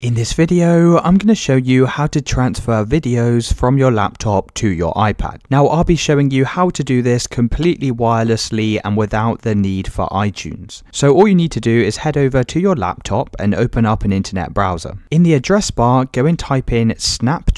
In this video, I'm going to show you how to transfer videos from your laptop to your iPad. Now, I'll be showing you how to do this completely wirelessly and without the need for iTunes. So all you need to do is head over to your laptop and open up an internet browser. In the address bar, go and type in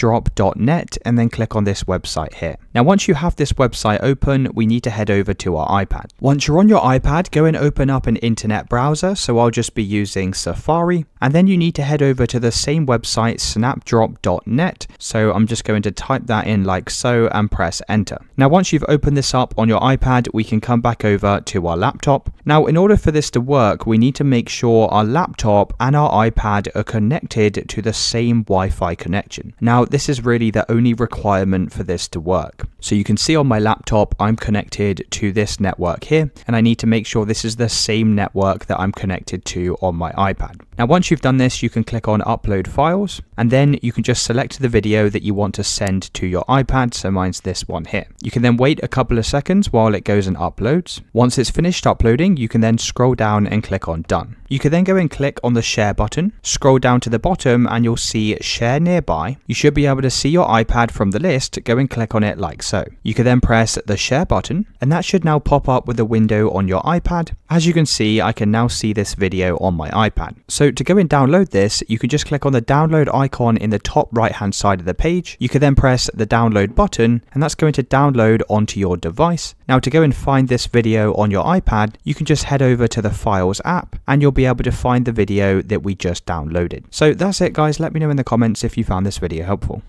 snapdrop.net and then click on this website here. Now, once you have this website open, we need to head over to our iPad. Once you're on your iPad, go and open up an internet browser. So I'll just be using Safari. And then you need to head over to the same website, snapdrop.net. So I'm just going to type that in like so and press enter. Now, once you've opened this up on your iPad, we can come back over to our laptop. Now, in order for this to work, we need to make sure our laptop and our iPad are connected to the same Wi-Fi connection. Now, this is really the only requirement for this to work. So you can see on my laptop, I'm connected to this network here, and I need to make sure this is the same network that I'm connected to on my iPad. Now, once you've done this, you can click on upload files, and then you can just select the video that you want to send to your iPad. So mine's this one here. You can then wait a couple of seconds while it goes and uploads. Once it's finished uploading, you can then scroll down and click on done. You can then go and click on the share button, scroll down to the bottom and you'll see share nearby. You should be able to see your iPad from the list, go and click on it like so. You can then press the share button and that should now pop up with a window on your iPad. As you can see, I can now see this video on my iPad. To go and download this, you can just click on the download icon in the top right hand side of the page. You can then press the download button and that's going to download onto your device. Now to go and find this video on your iPad, you can just head over to the Files app and you'll be able to find the video that we just downloaded. So that's it guys, let me know in the comments if you found this video helpful.